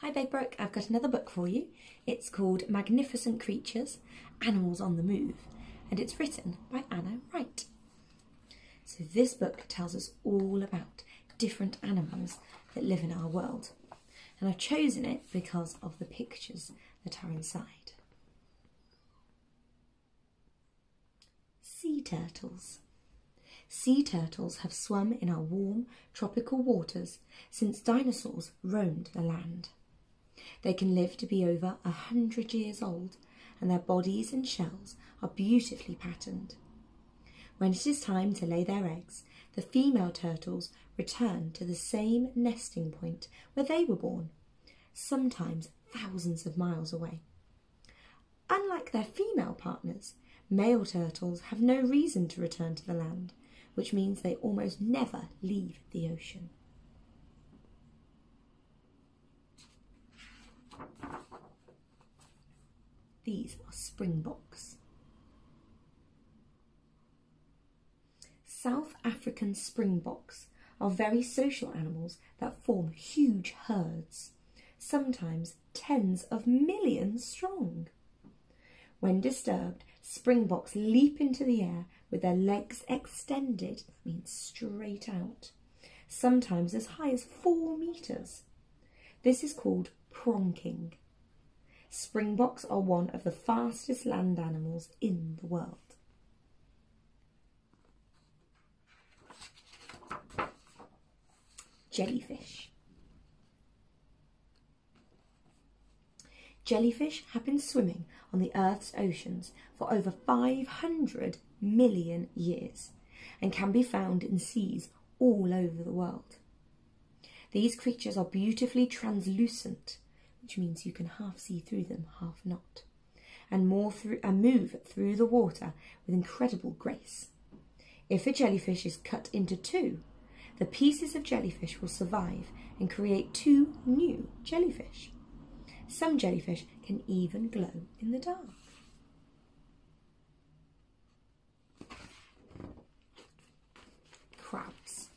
Hi Babe I've got another book for you. It's called Magnificent Creatures Animals on the Move, and it's written by Anna Wright. So, this book tells us all about different animals that live in our world, and I've chosen it because of the pictures that are inside. Sea turtles. Sea turtles have swum in our warm tropical waters since dinosaurs roamed the land. They can live to be over a hundred years old, and their bodies and shells are beautifully patterned. When it is time to lay their eggs, the female turtles return to the same nesting point where they were born, sometimes thousands of miles away. Unlike their female partners, male turtles have no reason to return to the land, which means they almost never leave the ocean. These are springboks. South African springboks are very social animals that form huge herds, sometimes tens of millions strong. When disturbed, springboks leap into the air with their legs extended, that means straight out, sometimes as high as four metres. This is called pronking. Springboks are one of the fastest land animals in the world. Jellyfish. Jellyfish have been swimming on the Earth's oceans for over 500 million years and can be found in seas all over the world. These creatures are beautifully translucent which means you can half see through them, half not, and, more through, and move through the water with incredible grace. If a jellyfish is cut into two, the pieces of jellyfish will survive and create two new jellyfish. Some jellyfish can even glow in the dark. Crabs.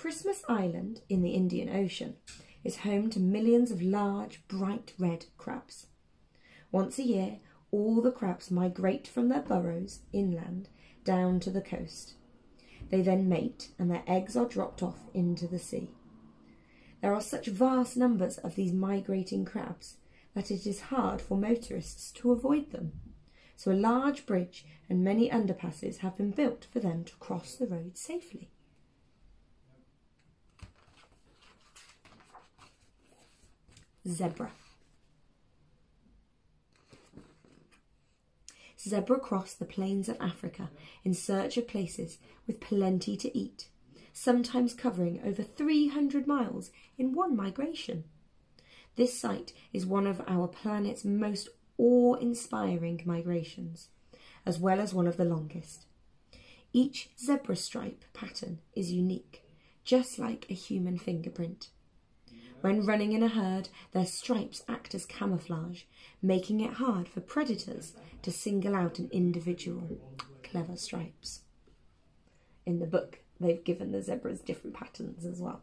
Christmas Island in the Indian Ocean is home to millions of large, bright red crabs. Once a year, all the crabs migrate from their burrows inland down to the coast. They then mate and their eggs are dropped off into the sea. There are such vast numbers of these migrating crabs that it is hard for motorists to avoid them. So a large bridge and many underpasses have been built for them to cross the road safely. Zebra. Zebra cross the plains of Africa in search of places with plenty to eat, sometimes covering over 300 miles in one migration. This sight is one of our planet's most awe-inspiring migrations, as well as one of the longest. Each zebra stripe pattern is unique, just like a human fingerprint. When running in a herd, their stripes act as camouflage, making it hard for predators to single out an individual. Clever stripes. In the book, they've given the zebras different patterns as well.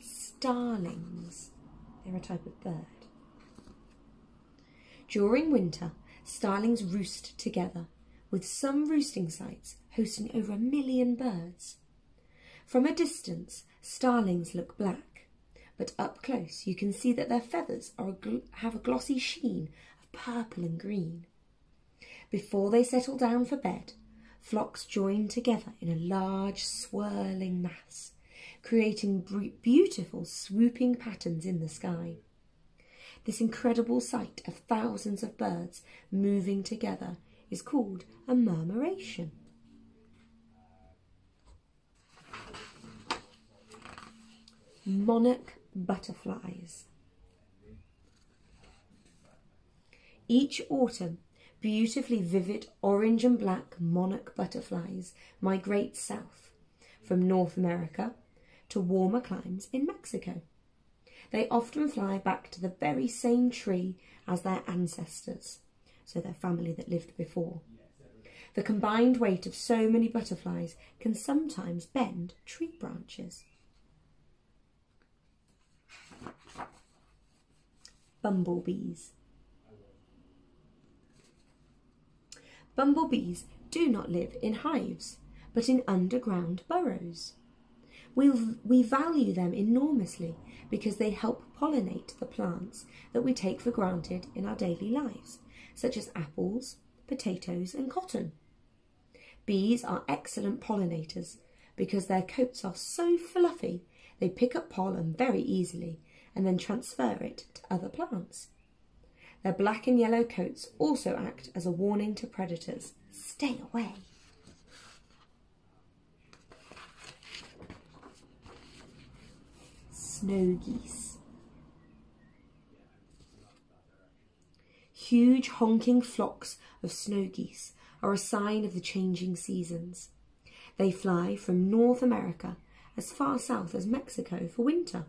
Starlings. They're a type of bird. During winter, starlings roost together, with some roosting sites hosting over a million birds. From a distance, starlings look black, but up close you can see that their feathers a have a glossy sheen of purple and green. Before they settle down for bed, flocks join together in a large swirling mass, creating beautiful swooping patterns in the sky. This incredible sight of thousands of birds moving together is called a murmuration. Monarch butterflies. Each autumn, beautifully vivid orange and black monarch butterflies migrate south from North America to warmer climes in Mexico. They often fly back to the very same tree as their ancestors, so their family that lived before. The combined weight of so many butterflies can sometimes bend tree branches. Bumblebees. Bumblebees do not live in hives, but in underground burrows. We, we value them enormously because they help pollinate the plants that we take for granted in our daily lives, such as apples, potatoes, and cotton. Bees are excellent pollinators because their coats are so fluffy they pick up pollen very easily and then transfer it to other plants. Their black and yellow coats also act as a warning to predators. Stay away. Snow geese. Huge honking flocks of snow geese are a sign of the changing seasons. They fly from North America as far south as Mexico for winter,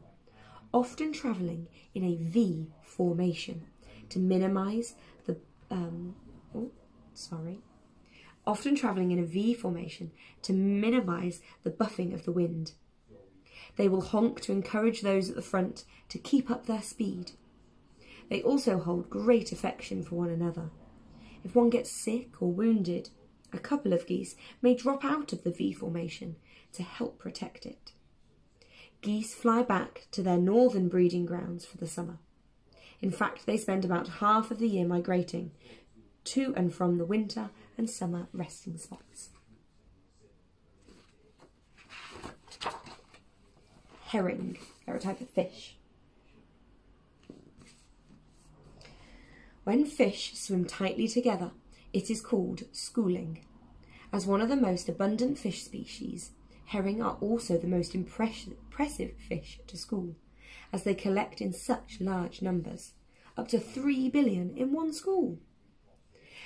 often travelling in a V formation to minimise the um, oh, sorry, often travelling in a V formation to minimise the buffing of the wind. They will honk to encourage those at the front to keep up their speed. They also hold great affection for one another. If one gets sick or wounded, a couple of geese may drop out of the V formation to help protect it. Geese fly back to their northern breeding grounds for the summer. In fact, they spend about half of the year migrating to and from the winter and summer resting spots. Herring, they're a type of fish. When fish swim tightly together, it is called schooling. As one of the most abundant fish species, herring are also the most impressive fish to school, as they collect in such large numbers, up to three billion in one school.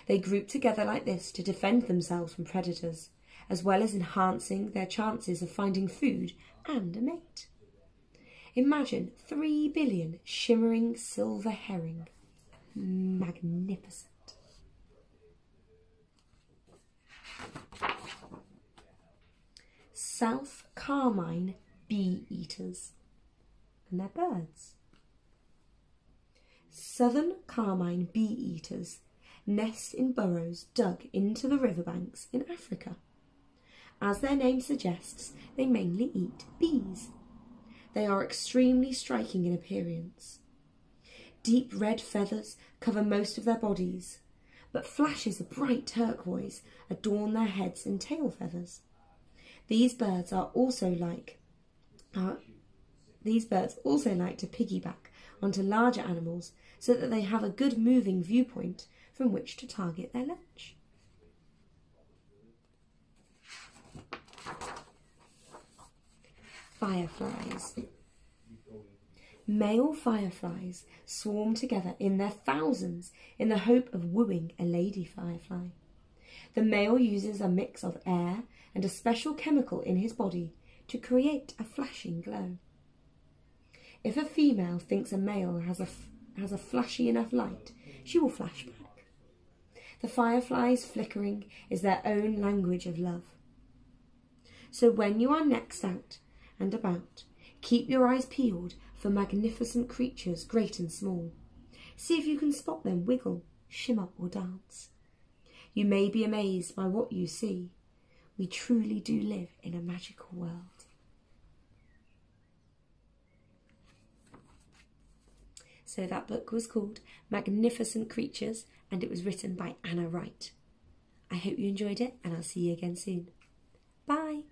They group together like this to defend themselves from predators, as well as enhancing their chances of finding food and a mate. Imagine three billion shimmering silver herring magnificent. South Carmine bee eaters, and they're birds. Southern Carmine bee eaters nest in burrows dug into the riverbanks in Africa. As their name suggests, they mainly eat bees. They are extremely striking in appearance. Deep red feathers cover most of their bodies, but flashes of bright turquoise adorn their heads and tail feathers. These birds are also like uh, these birds also like to piggyback onto larger animals so that they have a good moving viewpoint from which to target their lunch. Fireflies. Male fireflies swarm together in their thousands in the hope of wooing a lady firefly. The male uses a mix of air and a special chemical in his body to create a flashing glow. If a female thinks a male has a, has a flashy enough light, she will flash back. The firefly's flickering is their own language of love. So when you are next out and about, keep your eyes peeled for magnificent creatures, great and small. See if you can spot them wiggle, shimmer or dance. You may be amazed by what you see. We truly do live in a magical world. So that book was called Magnificent Creatures and it was written by Anna Wright. I hope you enjoyed it and I'll see you again soon. Bye!